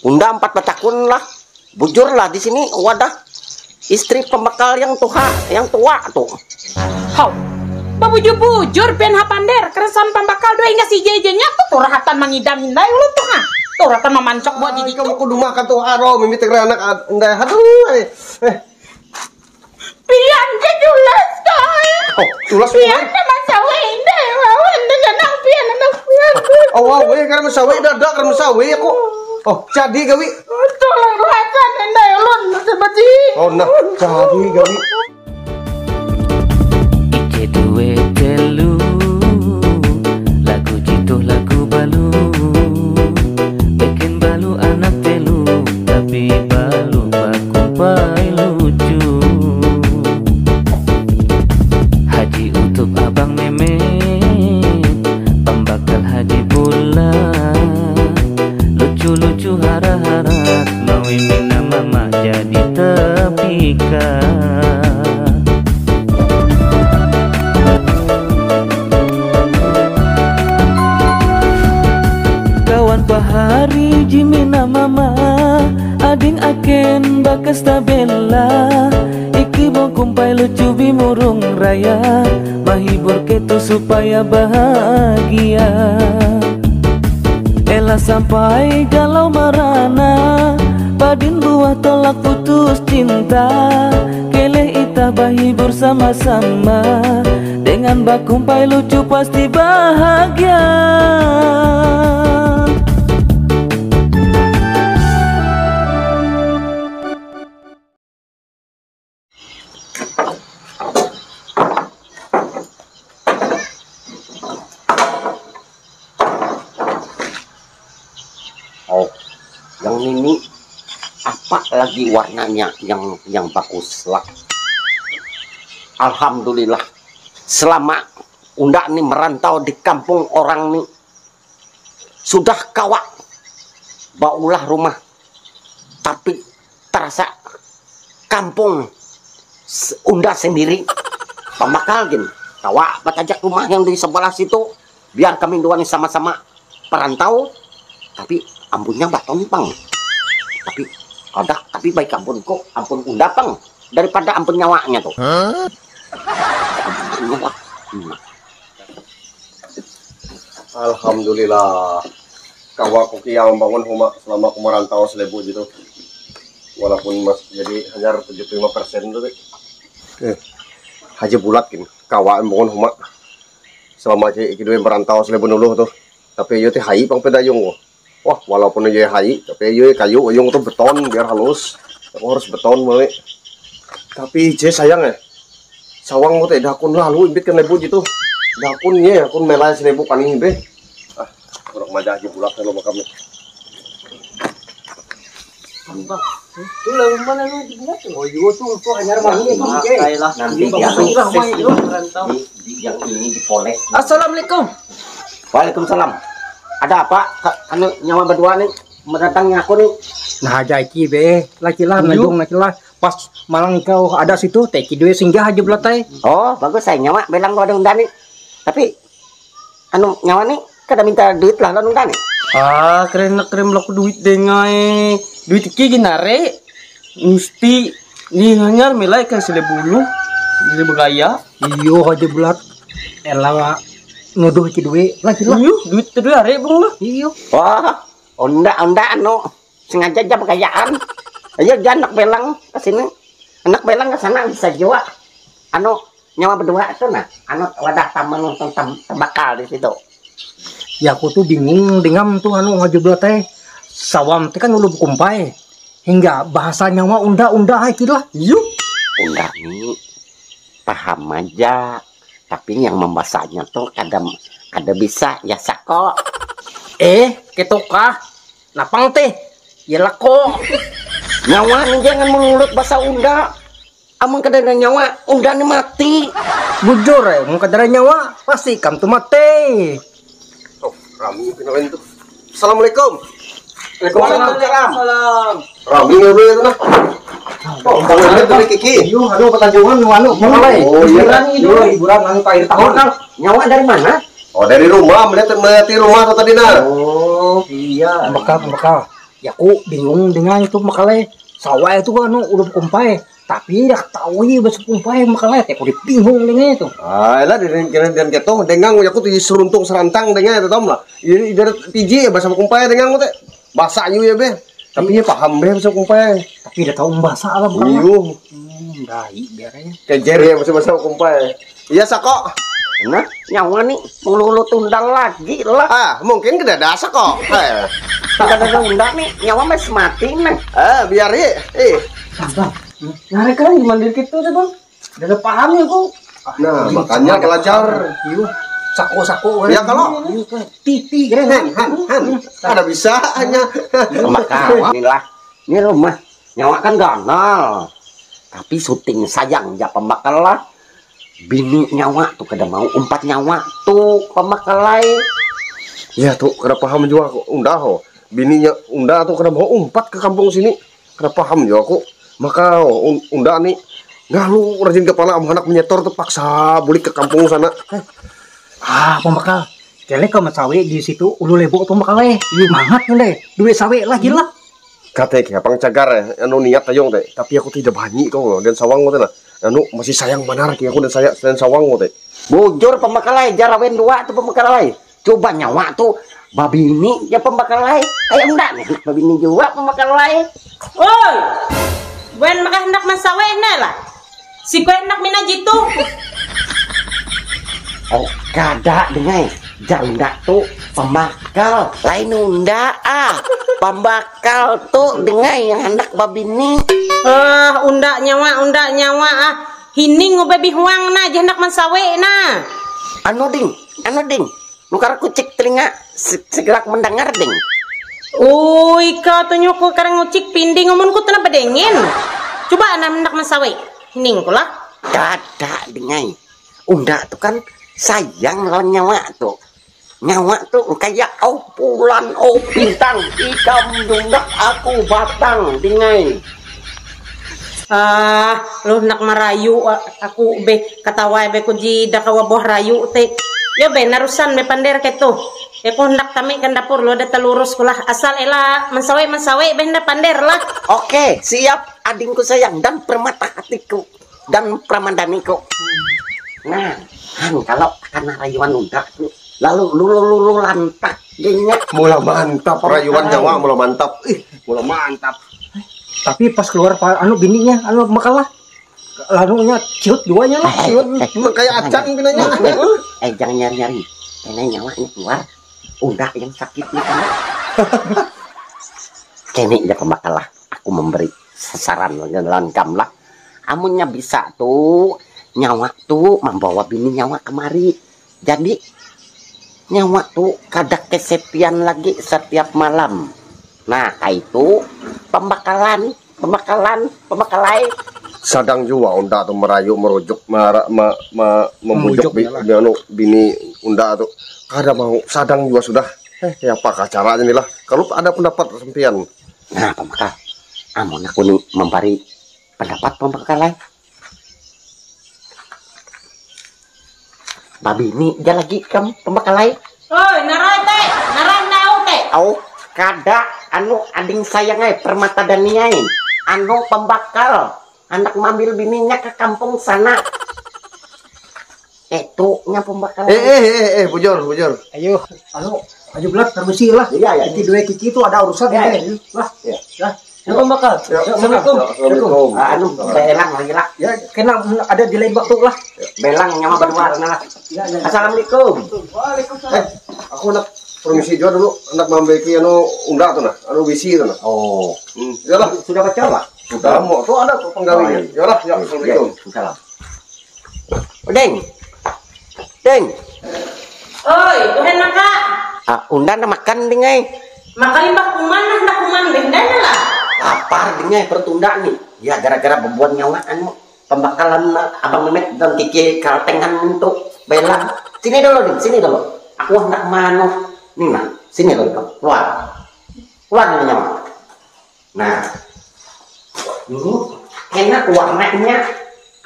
unda empat batakun lah bujur lah di sini wadah istri pembekal yang tua yang tua tuh Hau. Babujur-bujur pian hapander keresan pembakal dua hingga si jejenya tuh turahatan mangidam hindai lu tuh ha. Turahatan memancok buat jadi kamu kudu makan tuh aro mimpi tegre anak anda aduh eh eh pian ke julas kau. oh tulas Pian sama sawe hindai wawan dengan nang pian anak pian. oh wow we karena masawi dadak karena masawi aku oh jadi gawi Tuh lah ruakan hindai ulun seperti. oh nah jadi gawi sampai galau marana Padin buah tolak putus cinta. Keleh ita bahibur sama-sama Dengan bakumpai lucu pasti bahagia apa lagi warnanya yang yang bagus lah. Alhamdulillah. Selama unda nih merantau di kampung orang nih sudah kawak baulah rumah. Tapi terasa kampung se- unda sendiri pembakal gini. Kawak batajak rumah yang di sebelah situ biar kami dua nih sama-sama perantau. Tapi ambunnya baton pang tapi ada tapi baik ampun kok ampun unda pang daripada ampun nyawanya tuh. Ampun nyawa. Hmm. Alhamdulillah. Kawa kuki yang membangun rumah selama aku merantau selebu gitu. Walaupun mas jadi hanya 75 persen tuh eh. Haji bulat gini. Kawa membangun rumah selama iki dua merantau selebu dulu tuh. Tapi yo teh hai pang pedayung wah walaupun yo hai tapi yo kayu yung tuh beton biar halus. Aku harus beton mulai tapi je sayang ya. Sawang teh dakun lalu ibit kan lebu gitu. Dakunnya akun melay selebu paning be ah kurang majah aja bulat kalau makam Oh iya tuh, tuh hanya nanti di, di, yang ini dipoles. Assalamualaikum. Waalaikumsalam. Ada apa? Anu nyawa berdua nih mendatangnya aku nih. Nah jaiki be, laki lah najong laki lah. Pas malang kau ada situ, teki dua singgah aja belatai. Oh bagus saya nyawa belang gua ada undang nih. Tapi anu nyawa nih kada minta duit lah lalu undang nih. Ah, keren keren laku duit dengai. Duit iki ginare. Mesti ni nganyar milai kan sile bulu. Sile begaya. Iyo aja belat. Ela nuduh iki duit. Laki lah. Iyo, duit itu are bang lah. Iyo. Wah, unda unda anu sengaja aja kekayaan. Ayo jangan anak belang ke sini. Anak belang ke sana bisa jiwa. Anu nyawa berdua itu nah, anu wadah taman tam, tembakal di situ. Ya aku tuh bingung dengan tuh anu ngaju teh sawam teh kan ulu kumpai hingga bahasa nyawa unda-unda iki lah. Yuk. Unda nih paham aja, tapi yang membahasanya tuh kada kada bisa ya sako. Eh, ketokah. Napang teh. Ya lako. Nyawa jangan mengulut bahasa unda. Amun kada ada nyawa, unda nih mati. Bujur eh, mau kadara nyawa pasti kam tuh mati. oh Rami tuh Assalamualaikum Waalaikumsalam. Rami ngobrol itu nah oh tuh Kiki Yo, anu anu mulai. Oh, iya. Itu, hiburan anu akhir tahun. Kang, nyawa dari mana? oh dari rumah melihat melihat rumah tuh tadi nah Oh, iya. Bekal, bekal. Ya aku bingung dengan itu makanya sawah itu kan udah kumpai. Tapi dah tahu ya bahasa kumpai makanya aku udah bingung dengan itu. Ah, lah dengan kira dan gitu dengang ya aku tuh seruntung serantang dengan itu tom lah. Ini dari tiji ya bahasa kumpai dengang teh. Bahasa yu ya be. Tapi ya paham be bahasa kumpai. Tapi udah tahu bahasa lah bukan? Iyo, Hmm, baik biarnya. kejer ya bahasa bahasa kumpai. Iya sako. Nah, nyawa nih melulu tundal lagi lah. Ah, mungkin tidak ada sako. Eh, Tidak ada undang nih, nyawa masih mati nih. eh biar ya. Eh, Bang, nyari kan di mandiri gitu deh bang. Udah ada paham ya kok. Nah, makanya belajar. Iya. Sako-sako. Ya, kalau- Iya, kan. titi keren Han, han, han. Ada bisa hanya. Pembakalan inilah. Ini rumah nyawa kan ganal. Tapi syuting sayang ya pembakal lah. Bini nyawa tuh kada mau umpat nyawa tuh pembakalai. Ya tuh, kada paham juga aku. Unda ho. Bininya Unda tuh kada mau umpat ke kampung sini. Kada paham juga aku. Maka oh, un- Unda nih ngalu rajin kepala sama anak menyetor tuh paksa balik ke kampung sana. Eh, Ah, pembakal. Kele kau sawe di situ ulu lebo pembakal eh. Iya mangat nih Duit sawe lagi lah. Kate kayak pang cagar ya, anu niat tayong teh. Tapi aku tidak banyak kau dan sawang teh lah. Anu masih sayang benar kayak aku dan saya dan sawang teh. Bujur pembakalai jarawen dua tuh pembakalai. Coba nyawa tuh babi ini ya pembakalai. Kayak enggak nih babi ini juga pembakalai. Oi, wen makah hendak masawe lah. Si kue hendak mina jitu. Oh, kada dengai. Janda tuh pembakal, lain unda ah. Pembakal tuh dengai yang hendak babi ini. Ah, unda nyawa, unda nyawa ah. Hining ngobebi huang na, hendak masawe na. Anu ding, anu ding. Nukar kucik telinga se- segera mendengar ding. Uy, kau tuh nyuku karang ngucik pindi ngomong ku tenang bedengin. Coba anak hendak masawe. Hining ku lah. Kada dengai. Unda tuh kan sayang lawan nyawa tuh. Nyawa tuh kayak pulan, au bintang. Ikam dundak aku batang dengai. Ah, lu hendak marayu ah, aku be katawa be ku ji dakawa boh rayu te. Ya be narusan be pander keto. Ya ku hendak tami kan dapur lo ada telurus kulah asal ela mensawe mensawe be hendak pander lah. Oke, siap adingku sayang dan permata hatiku dan pramandaniku. Nah, kan kalau karena rayuan udah tuh, lalu lulu lulu lantak gengnya. Mula mantap rayuan Jawa mula mantap. Ih, mula mantap. Tapi pas keluar pa- anu bininya, anu makalah. Lanunya ciut duanya lah. Ciut. Kayak acan pinanya. Eh jangan nyari nyari, karena nyawa ini keluar. Udah yang sakit nih kan. Kene ya pembakalah, aku memberi sasaran jalan kam lah. Amunnya bisa tuh nyawa tuh membawa bini nyawa kemari. Jadi nyawa tuh kada kesepian lagi setiap malam. Nah, itu pembakalan, pembakalan, pembakalai. Sadang juga Unda tuh merayu merujuk mara, ma, ma, memujuk bi, bi- anu, bini Unda tuh. Kada mau sadang juga sudah. Eh, ya apa caranya nih lah. Kalau ada pendapat sempian. Nah, pembakal. Amun aku nih memberi pendapat pembakalai. Babi ini dia lagi kam pembakalai. Oi, narai te, narai nau te. Au kada anu ading sayang ay permata daniai. Anu pembakal anak mambil bininya ke kampung sana. Itu nya pembakal. Eh, eh, eh, eh, bujur, bujur. Ayo, anu, ayo belat permisi lah. Iya, iya. Kiki dua kiki itu ada urusan Iya, ya. Lah, Iya. lah. Ya, pembakal. Ya, Assalamualaikum. Assalamualaikum. Ah, anu belang lagi lah. Ya, kena ada di lembak tuh lah. Belang nyawa berdua lah. Ya, ya. Assalamualaikum. Eh, aku nak permisi juga dulu. Anak membeki anu Unda tuh nah. Anu bisi tuh nah. Oh, Hmm, ya lah. sudah baca lah. Sudah mau. Tuh ada tuh penggawinya. Ya lah, ya. Assalamualaikum. Salam. Deng. Deng. Oi, tuhen maka. Ah, unda na makan dengai. Makalimbah kuman nah hendak kuman be dana lah. Lapar dengai pertunda nih. Ya gara-gara bebuan nyawa anu pembakalan na- Abang Memet dan Kiki kaltengan untuk bela. Sini dulu ding, sini dulu. Aku hendak mano. Nih nah, sini dulu. Keluar. Keluar nih nyawa. Nah. Ini enak warnanya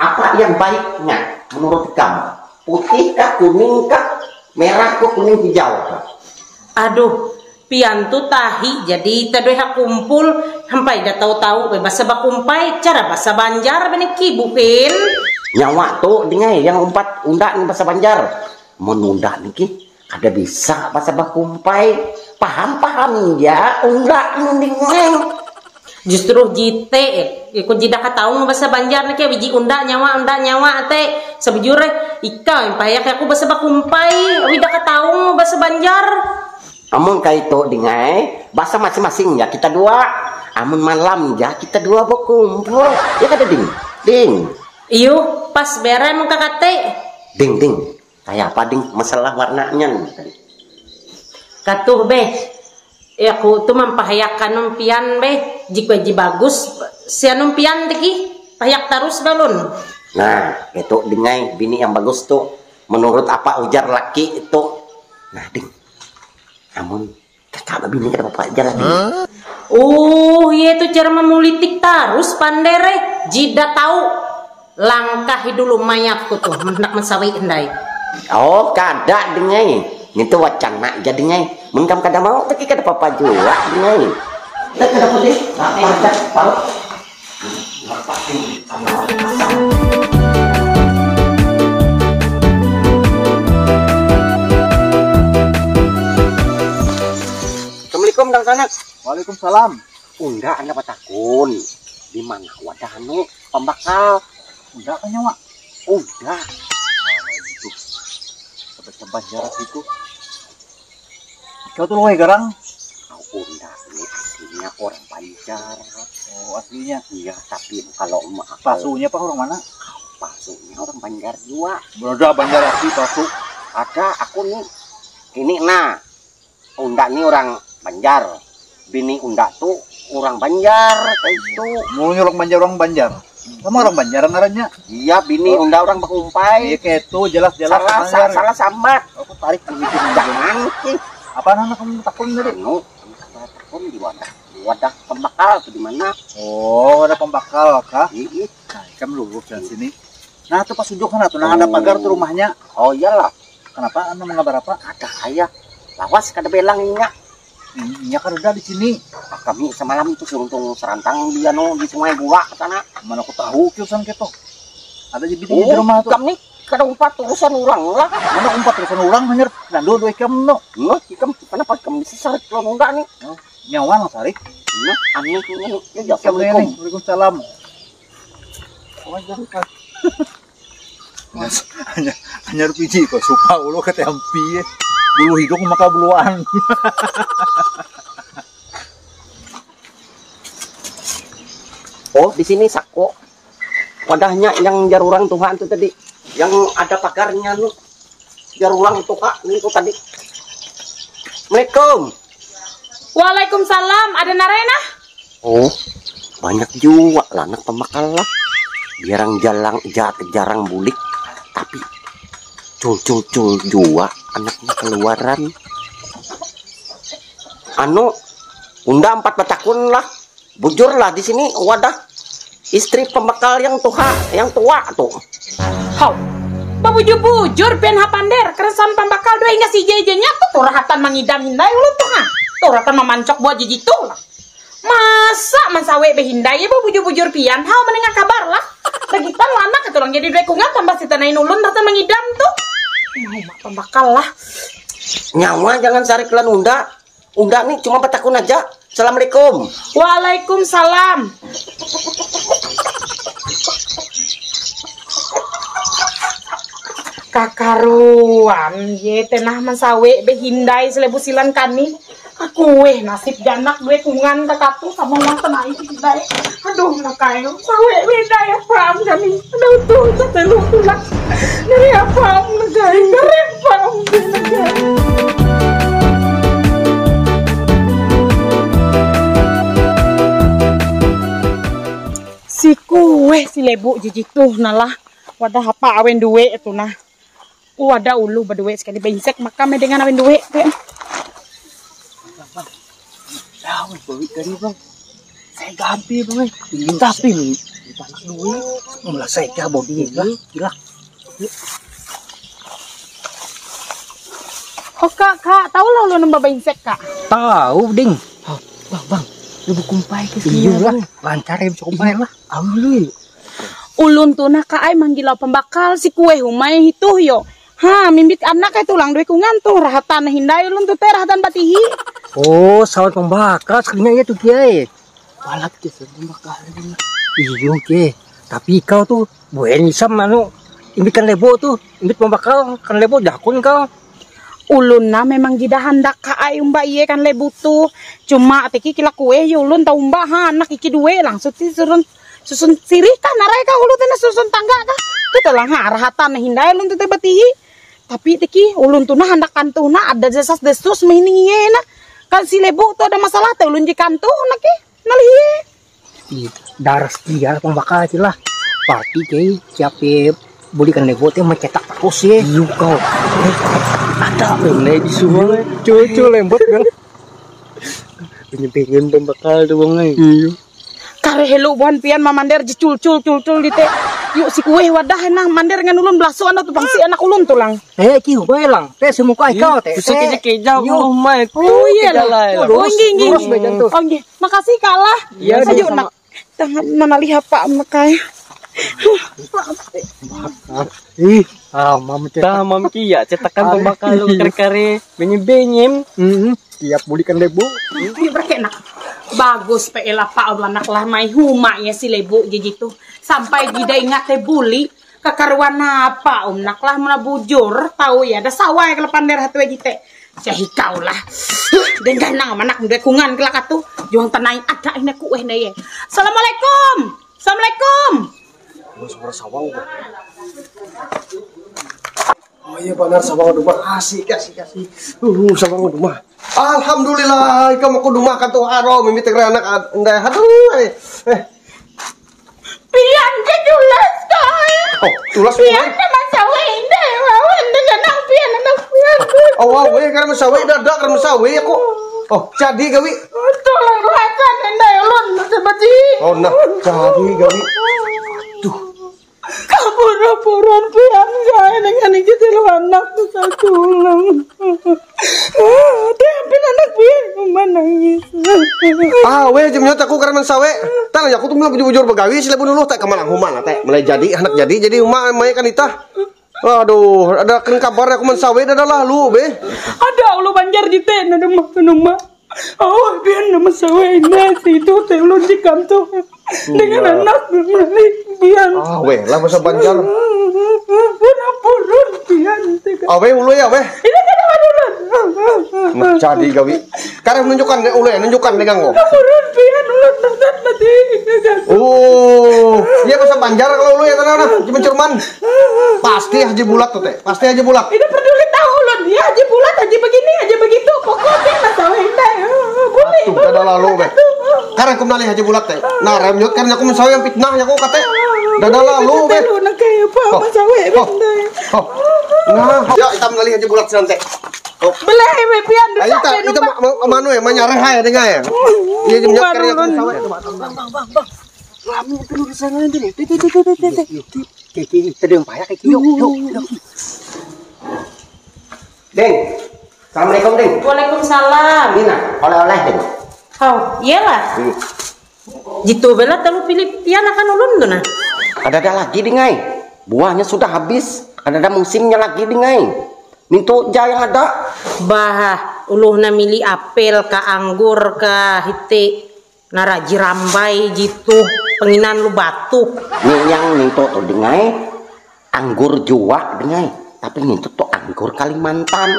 apa yang baiknya menurut kamu? Putih kah, kuning kah, merah kah, kuning hijau kah? Aduh, pian tu tahi. Jadi tadoi hak kumpul. Sampai dah tahu-tahu be bahasa bakumpai cara bahasa Banjar beniki bukan nyawa tuh dingai yang umpat undak nih bahasa Banjar. Menunda niki ada bisa bahasa bakumpai. Paham paham ya undak ini dingai justru jite ikut jida kataung bahasa Banjar nih biji undak nyawa undak nyawa te. Sebujure ika yang payak aku bahasa bakumpai. Wida kataung bahasa Banjar amun kaito dingai bahasa masing-masing ya kita dua. Amun malam ya kita dua berkumpul. Ya kada ding ding. Iyo pas bere emang kakate ding ding. Kayak apa ding? Masalah warnanya katuh be. Ya aku tuh mempahayakan numpian be. Jika ji bagus. Si numpian teki payak terus balon nah itu dingai bini yang bagus tuh menurut apa ujar laki itu? Nah ding amun kakak bini kada apa aja lagi oh iya itu cara memulitik terus pandere. Jida tahu langkah dulu mayatku tuh hendak mensawi endai. Oh kada dingai itu wacana jadi dingai mengkam kada mau tapi kada apa juga dingai tak kada putih. Apa tahu Dang Sanak. Waalaikumsalam. Unda anda batakun. Di mana wadah anu pembakal? Enggak kan nyawa. Udah. itu. Sampai jarak itu. Kau tuh loe garang. Kau unda ini aslinya orang Banjar. Oh, aslinya. Iya, tapi kalau emak Pasunya pak orang mana? palsunya orang Banjar juga. Berada Banjar asli pasu. Ada aku nih. Ini nah. Unda nih orang Banjar. Bini unda tuh orang Banjar itu. Mau orang Banjar orang Banjar. Kamu orang Banjar ngarannya? Iya, bini Oh. unda orang Bakumpai. Iya kayak itu jelas-jelas Salah, Banjar. salah, sambat. Aku tarik. Jangan. Apa nama kamu takun tadi? Anu, takun di wadah. Di wadah pembakal tuh di mana? Oh, ada pembakal kah? Ih, Nah, kamu lurus dari sini. Nah, itu pas ujuk kan tuh, nah ada pagar tuh rumahnya. Oh iyalah, Kenapa? Anda mengabar apa? ada kaya. Lawas kada belang ingat. Ini kan udah di sini. Ah, kami semalam itu seruntung serantang dia no di sungai gua ke sana. Mana aku tahu kiusan keto. Ada di Oh, di rumah tuh. kami kada umpat urusan orang lah. Mana umpat terusan orang hanya nandu dua ikam no. Nggak, ikam kenapa kami sesar kalau enggak nih? Nyawa nang sarik. Nggak, aneh ini. Ya, Ikam nih. Assalamualaikum. Waalaikumsalam. Oh, jangan. Hanya hanya piji kok supa ulo ke tempi. Bulu hidung maka buluan. Oh, di sini sako. Wadahnya yang jarurang Tuhan tuh tadi. Yang ada pagarnya nih. Jarurang itu kak, nih itu tadi. Assalamualaikum. Waalaikumsalam ada narena Oh, banyak juga lah anak pembakal lah. Jarang jalang, jar, jarang bulik, tapi cul cul cul juga anaknya keluaran. Anu, unda empat batakun lah, bujur lah di sini wadah istri pembakal yang tua, yang tua tuh. Hau. Babujur-bujur ben hapander keresan pembakal dua hingga si jejenya tuh turahatan mangidam hindai ulu tuh ha. Turahatan memancok buat jiji tuh lah. Masa mansawe behindai ya babujur-bujur pian hau menengah kabar lah. Begitan lana ketulang jadi dua kungat tambah si ulun datang mangidam tuh. Mau mak pembakal lah. Nyawa jangan sarik lan unda. Unda nih cuma batakun aja. Assalamualaikum. Waalaikumsalam. Kakaruan, ye tenah mansawe behindai selebu silan kani. Aku weh nasib janak dua kungan kakatu sama mang tenai hindai. Aduh nakayo, sawe behindai apa am kami. Aduh tuh tetelu tulah. Dari apa am negari, dari apa am negari. si kue si lebu jijik tuh nalah wadah apa awen duwe itu nah wadah ulu berduwe sekali bengsek maka me dengan awen duwe tuh Tahu bawi dari bang. Saya ganti bang. Tapi nih. Dipanak duit. Mulai saya bodi lah. Gila. Oh kak, kak, tahu lah ulun nembak insek kak. Tahu, ding. Oh, bang, bang. Lu kumpai ke sini. Iya lah, lancar ya kumpai lah. Aw lu. Ulun tuh nak kak ay manggil pembakal si kue humay itu yo. Ha, mimbit anak kay tulang duwe kungan tuh rahatan hindai ulun tuh teh rahatan batihi. Oh, sawat pembakar sekalinya ya tuh kiai. Walat ke pembakar. Iya, ke. Tapi kau tuh buen isam anu imbit kan lebo tuh, imbit pembakar kan lebo jakun kau. Ulun na memang jida hendak ka ay umba iye kan lebu tuh. Cuma teki kila kue yo ulun tau umba ha anak iki duwe langsung si susun susun sirih kan narai ka ulun teh susun tangga ka. Tuh telang ha rahatan hindai ulun tuh teh batihi. Tapi teki ulun tuh na hendak kantuh na ada desas desus mihining iye na. Kan si lebu tuh ada masalah teh ulun jikantuh na ki. Nalihi. Iya, daras dia pembakar aja lah. Pati kiai siapa belikan lebo teh mencetak terus ya. Iya kau. Ada ini di semua cucu lembut kan. Pengen pembakar doang Iya. Kare helu buan pian mamander jicul cul cul cul di teh. Yuk si kue wadah nang mander ngan ulun belasu anak tuh bangsi anak ulun tulang. Eh, kiu lang. Teh semuka kau teh. Bisa keja-keja Yo. rumah. Oh iya lah. Oh nggih. lurus bagian tuh. Oh nggih. Makasih kalah. Iya, Ayo nak. Tangan mana lihat Pak mekai. Ih, ah, mama cetak. Tah mam kia cetakan pembakal lu kare-kare benyem-benyem. Hmm, tiap belikan lebo. Ini berkenak. Bagus pe elah Pak anak lah mai huma ya si lebu jadi tuh. Sampai gida ingat teh buli kekaruan apa om nak lah mana bujur tahu ya ada sawah yang kelepan daerah tuh jite Jahi kau lah. Dengan nang anak udah kungan kelak tuh. Juang tenai ada ini kue nih ya. Assalamualaikum. Assalamualaikum. Sawang. Oh iya benar sawang rumah asik asik asik. Uh sawang rumah. Alhamdulillah mo rumah kan tuh aro mimiti anak anda aduh eh. eh. Pian ke julas kau. Oh, tulas Pian mo. sama sawe ini. Wawan dengan nang pian anak pian. Oh, wow, we karena masawi dadak karena masawi aku. Oh, jadi gawi. Tolong ruakan anda ulun seperti. Oh, nah, jadi gawi. Kapur-kapuran pian saya dengan kita lu anak tuh satu ulang. Dia ambil anak pian menangis. Ah, we jemnyot aku karena masawi. Tang aku tuh mulai bujur begawi sila dulu tak ke mana humana teh. Mulai jadi anak jadi jadi umah mai kan itah. Waduh, ada kan kabar aku mensawi dah lalu, be. Ada ulu banjar di teh ada mah nama. Oh, pian nama sawe nasi itu teh ulun di kantor dengan anak pian. Ah, we, lah masa banjar. Pura-pura pian. teh. Ah, we ulu ya. Ini kan ada ulun. Jadi gawi. Karena menunjukkan ulu ya, menunjukkan dengan kok. Pura pian ulun nanti mati. Oh, iya masa banjar kalau ulu ya tanah nah, cuma curman. Pasti haji bulat tuh teh, pasti haji bulat. Tidak peduli tahu ulun. Ya haji bulat haji begini haji begitu. Pokoknya masalah ini. Boleh. Tuh, dah lalu, be. Karena aku menalih haji bulat teh. Nah, remnyot karena aku mensawi yang fitnah ya kok kate. Dah dah lalu, be. Lu nak kayak apa Oh, ini. oh, oh. Nah, ya kita menalih haji bulat teh. Oh, Belah eme pian ayo kita kita manu ya, manyareh ya dengar ya. Iya jemnyot karena aku mensawi. Kami perlu di sana nanti nih. Teh, teh, teh, teh, teh, teh. Kiki, tadi yang payah kiki. Yuk, yuk, yuk. Ding. Assalamualaikum, Ding. Waalaikumsalam. Ini oleh-oleh, Ding. Oh, iyalah. Jitu bela telu pilih pian akan ulun tuh nah. Ada-ada lagi, Ding, ai. Buahnya sudah habis. Ada-ada musimnya lagi, Ding, ai. Mintu ja yang ada. Bah, uluh na mili apel ka anggur ka hite nara jirambai jitu penginan lu batu. Nih yang mintu tuh, Ding, ai. Anggur jua, Ding, ai. Tapi mintu tuh anggur Kalimantan.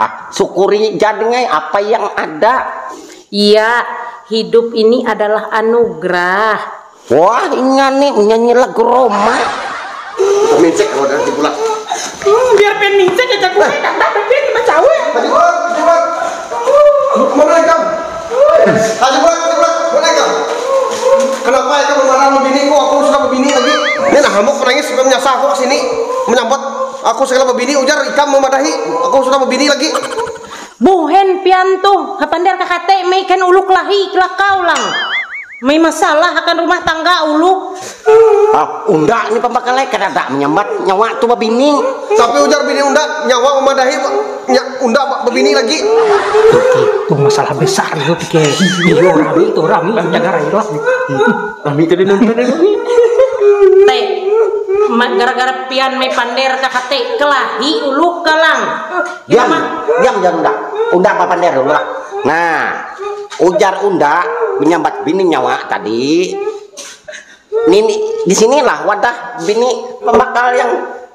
Ah, syukuri ja, Ding, ai, apa yang ada. Iya, hidup ini adalah anugerah. Wah, ingat nih nyanyi lagu Roma. Amin cek kalau bulat. Hmm, biar pen minta aja gue tak pian sama cawe. Mana ikam? Haji bulat, menangis suka menyasar aku sini menyambut. Aku segala berbini ujar ikam memadahi. Aku sudah berbini lagi. Bohen pian tuh, kapandar kakate may kan uluk lahi kelakau lang. May masalah akan rumah tangga uluk. Ah, unda ini pembakalai kada ada menyambat nyawa tu babini. Tapi ujar bini unda nyawa memadahi unda bebini lagi. Itu masalah besar itu pikir. Iyo rami itu rami jaga rai lah. Rami itu nonton Te, ma- gara-gara pian me pander kakate kelahi ulu kalang. Ya Diam, diam jangan unda. Unda apa dulu lah. Nah, ujar unda menyambat bini nyawa tadi. Nini di sinilah wadah bini pembakal yang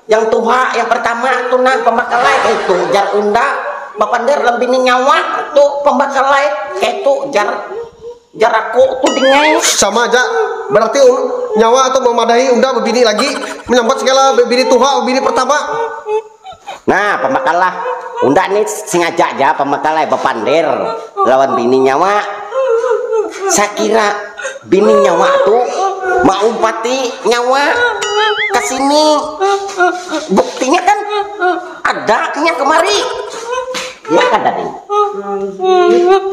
yang tua yang pertama tuh nah pembakal lain itu ujar unda bapander lem bini nyawa tuh pembakal lain kayak itu jar jar aku tuh dengai Sama aja. Berarti un- nyawa atau memadahi unda bebini lagi menyambat segala bebini tuha bebini pertama. Nah, pembakalah. Unda nih sengaja aja pembakalah bepander lawan bini nyawa. Saya kira bini nyawa tuh mau pati nyawa ke sini. Buktinya kan adanya kemari. Ya kan tadi.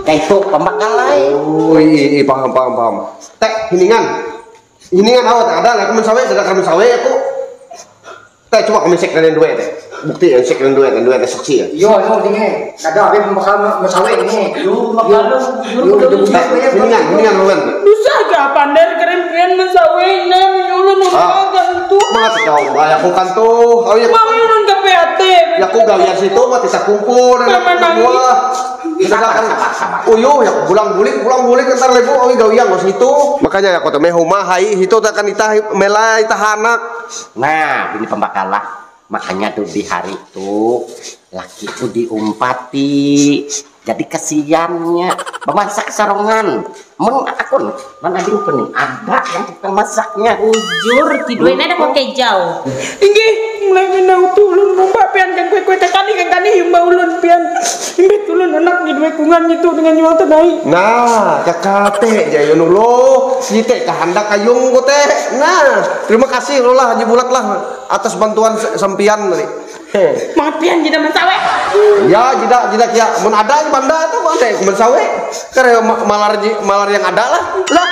Kayak itu pembakalah. Oh iya, iya paham paham paham. Tek hiningan. Hiningan awat ada lah kamu sawe sudah kamu sawe aku. Tek coba kami cek kalian dua teh. Bukti yang cek kalian dua dan dua teh saksi ya. Yo, yo, dinge. Ada apa yang bakal masawe ini? Yo, bakal yo, Tek hiningan hiningan lawan. Bisa pander keren pian mensawe na menyulo no Ah. gantu. Mana sih kau? Ayah aku kan tuh. Oh ya. Mau yun ka peate. Ya aku gawian situ mah tidak kumpul dan Memang aku gua. Kita kan Uyo ya pulang bulik pulang bulik ntar lebu oh gawian mas itu. Makanya ya kota mehuma hai itu tak akan itah melai tahanak. Nah, ini pembakalah. Makanya tuh di hari itu laki itu diumpati. Jadi kasihannya memasak sarongan. Men akun mana ada nih? Ada yang tukang masaknya. Ujur tidurin ada kok kayak jauh. Inggi, mulai menau tulun mbak pian kan kue kue tekani kan kani himbau ulun pian. Imbe tulun anak di dua kungan itu dengan nyuang tenai. Nah, kakate jayo nulo, si teh kahandak kayung ko teh. Nah, terima kasih lo lah Haji Bulat lah atas bantuan se- sampian tadi. Heh. Mak pian jida mensawe. Ya, jidak jidak ya. Mun ada di banda tuh banda kumen sawe. Karena ma- malar malar yang ada lah. Lah.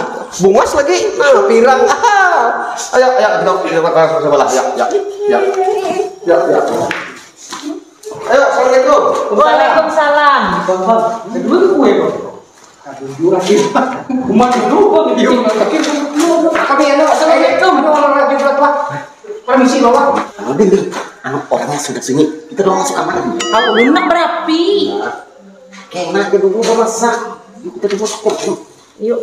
Bungas lagi. Nah, pirang. Ah. Ayo, ayo kita kita makan sebelah. Ya, ya. Ya. Ya, ya. Ayo, Assalamualaikum. Waalaikumsalam. Kedua tuh kue bang. Dua lagi. Kuman dulu bang. Iya. Kami ano, assalamualaikum. Buat lah. Permisi bawa. Anu Anu orangnya sudah sunyi. Kita doang masuk kamar. Kau lunak berapi. Kayak mana dulu masak. Yuk kita dulu masuk. Yuk.